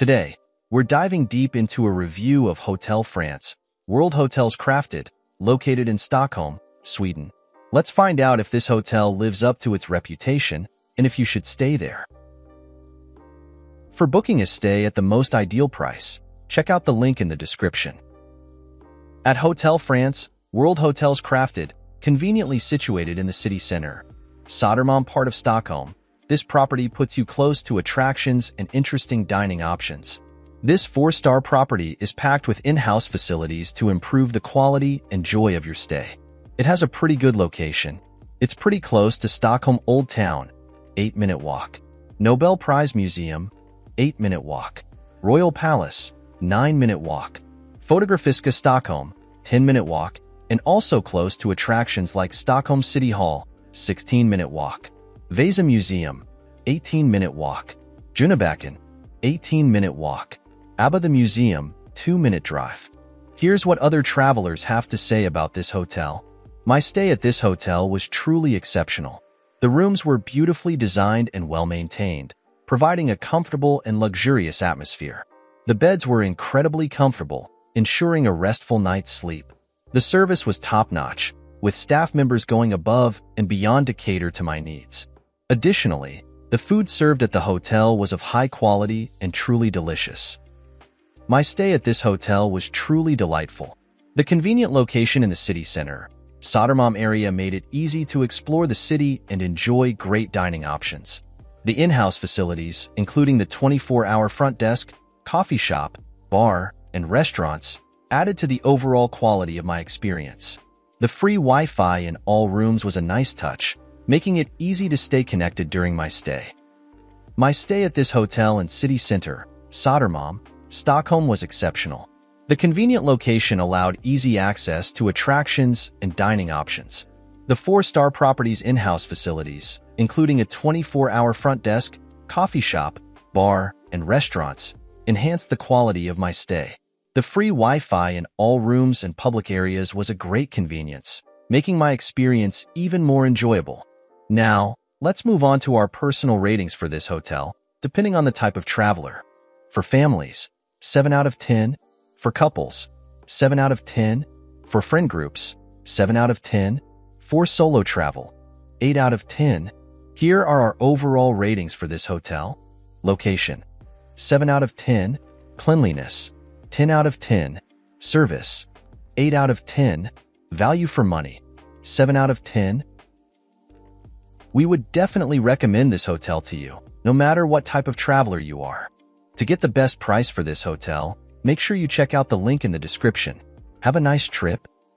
Today, we're diving deep into a review of Hotel Frantz, World Hotels Crafted, located in Stockholm, Sweden. Let's find out if this hotel lives up to its reputation and if you should stay there. For booking a stay at the most ideal price, check out the link in the description. At Hotel Frantz, World Hotels Crafted, conveniently situated in the city center, Södermalm part of Stockholm, this property puts you close to attractions and interesting dining options. This four-star property is packed with in-house facilities to improve the quality and joy of your stay. It has a pretty good location. It's pretty close to Stockholm Old Town, 8-minute walk. Nobel Prize Museum, 8-minute walk. Royal Palace, 9-minute walk. Fotografiska Stockholm, 10-minute walk, and also close to attractions like Stockholm City Hall, 16-minute walk. Vasa Museum, 18-minute walk. Junibacken, 18-minute walk. ABBA the Museum, 2-minute drive. Here's what other travelers have to say about this hotel. My stay at this hotel was truly exceptional. The rooms were beautifully designed and well-maintained, providing a comfortable and luxurious atmosphere. The beds were incredibly comfortable, ensuring a restful night's sleep. The service was top-notch, with staff members going above and beyond to cater to my needs. Additionally, the food served at the hotel was of high quality and truly delicious. My stay at this hotel was truly delightful. The convenient location in the city center, Södermalm area made it easy to explore the city and enjoy great dining options. The in-house facilities, including the 24-hour front desk, coffee shop, bar, and restaurants, added to the overall quality of my experience. The free Wi-Fi in all rooms was a nice touch, making it easy to stay connected during my stay. My stay at this hotel in city center, Södermalm, Stockholm was exceptional. The convenient location allowed easy access to attractions and dining options. The four-star property's in-house facilities, including a 24-hour front desk, coffee shop, bar, and restaurants, enhanced the quality of my stay. The free Wi-Fi in all rooms and public areas was a great convenience, making my experience even more enjoyable. Now, let's move on to our personal ratings for this hotel, depending on the type of traveler. For families, 7 out of 10. For couples, 7 out of 10. For friend groups, 7 out of 10. For solo travel, 8 out of 10. Here are our overall ratings for this hotel. Location, 7 out of 10. Cleanliness, 10 out of 10. Service, 8 out of 10. Value for money, 7 out of 10. We would definitely recommend this hotel to you, no matter what type of traveler you are. To get the best price for this hotel, make sure you check out the link in the description. Have a nice trip